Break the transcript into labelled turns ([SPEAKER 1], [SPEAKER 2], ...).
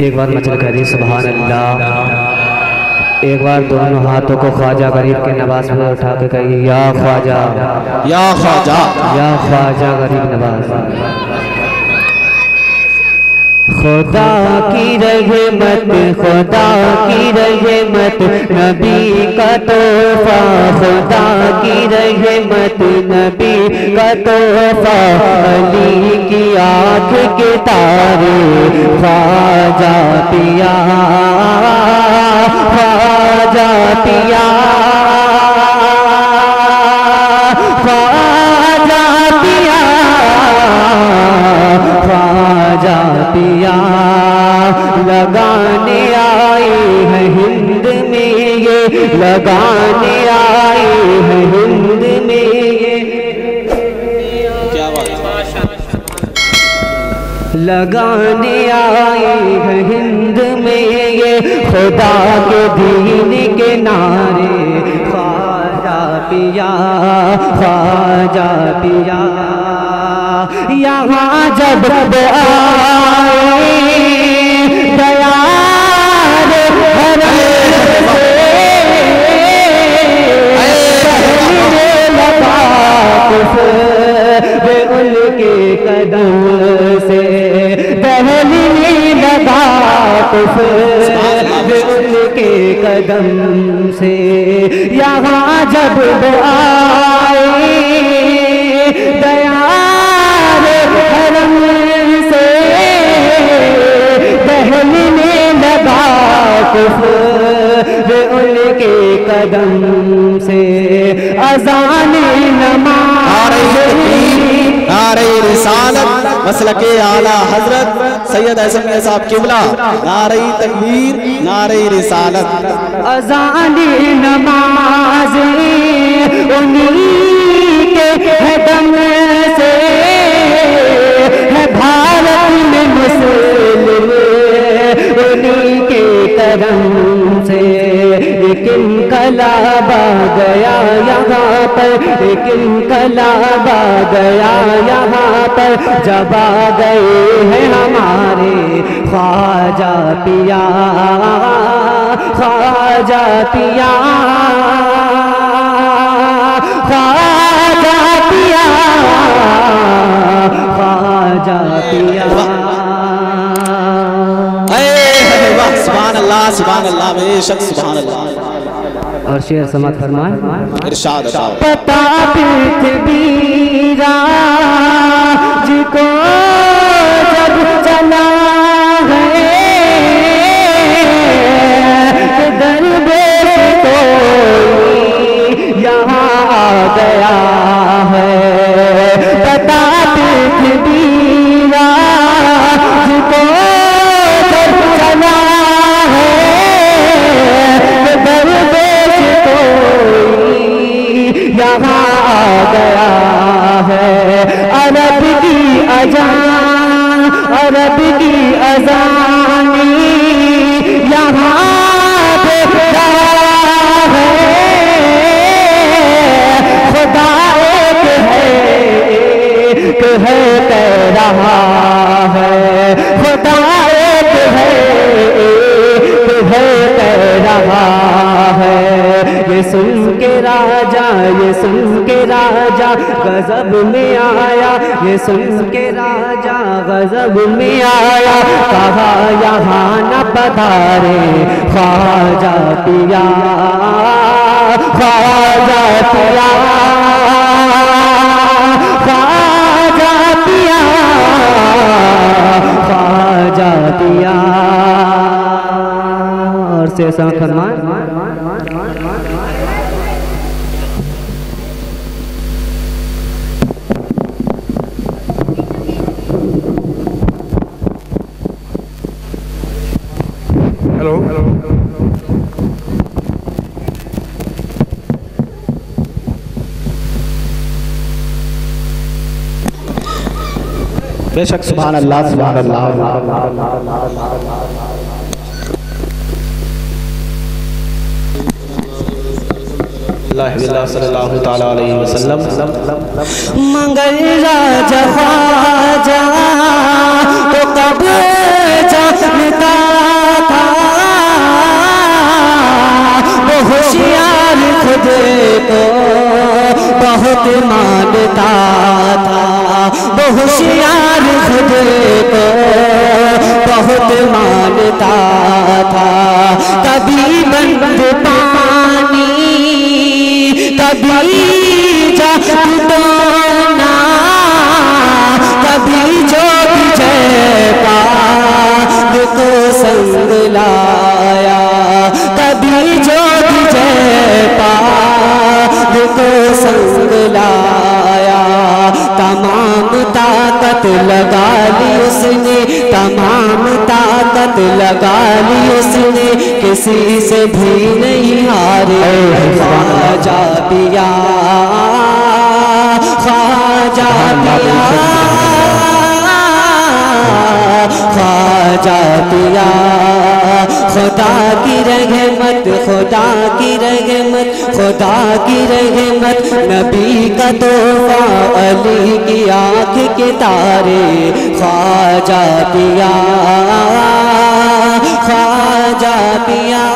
[SPEAKER 1] एक बार मचल कर दी सुबह अल्लाह एक बार दोनों हाथों को ख्वाजा गरीब के नवाज़ में उठा के कही या ख्वाजा।
[SPEAKER 2] या ख्वाजा।
[SPEAKER 1] या ख्वाजा गरीब नवाज़। खुदा की रहमत, खुदा की रहमत, नबी का तोहफा, खुदा की रहमत, नबी का तोहफा, अली की आँख के तारे, ख्वाजा पिया ख्वाजा पिया। पिया लगाने आए हैं हिंद में ये। लगाने आए हैं हिंद में ये।
[SPEAKER 2] क्या
[SPEAKER 1] लगाने आए हैं हिंद में ये। खुदा के दीन के नारे। ख्वाजा पिया ख्वाजा पिया। यहाँ जब आए लगा वे उनके कदम से दहली लगा वे उनके कदम से, यहाँ जब आए वे उनके कदम से अजान
[SPEAKER 2] नारे रिसालत मसल के आला हज़रत सैयद ऐसम साहब किबला नारे तकबीर नारे रिसालत।
[SPEAKER 1] अजान नमाज़ लेकिन कलाबा गया यहाँ पर। लेकिन कलाबा गया यहाँ पर। जब आ गए हैं हमारे ख्वाजा पिया। ख्वाजा पिया। ख्वाजा पिया। ख्वाजा पिया।
[SPEAKER 2] सुभान अल्लाह सुभान अल्लाह, बेशक, सुभान अल्लाह।
[SPEAKER 1] और शेर समाप्त फरमाए पता पृथ्वीरा अजान अरब की अजानी। यहाँ सुन के राजा, ये सुन के राजा, गजब में आया, ये सुन के राजा, गजब में आया। कहा, यहाँ न पधारे, ख्वाजा पिया ख्वाजा पिया ख्वाजा पिया ख्वाजा पिया। और से फरमान
[SPEAKER 2] बेशक सुबह अल्लाह सुबह अल्लाह
[SPEAKER 1] मंगल राजा जा तो कब वो होशियार खुद को बहुत मानता था। वो होशियार खुद को बहुत मानता था। कभी बंद पानी, कभी जाना कभी जो विजय पाद को संग लाया। कभी जो विजय पाद को संग लाया। तमाम ताकत लगा ली उसने, तमाम ताकत लगा ली उसने। किसी से भी नहीं हारे ख्वाजा पिया ख्वाजा पिया ख्वाजा पिया खुदा की रहमत, खुदा की रहमत, खुदा की रहमत। नबी का तोहफा, अली की आँख के तारे, ख्वाजा पिया ख्वाजा पिया।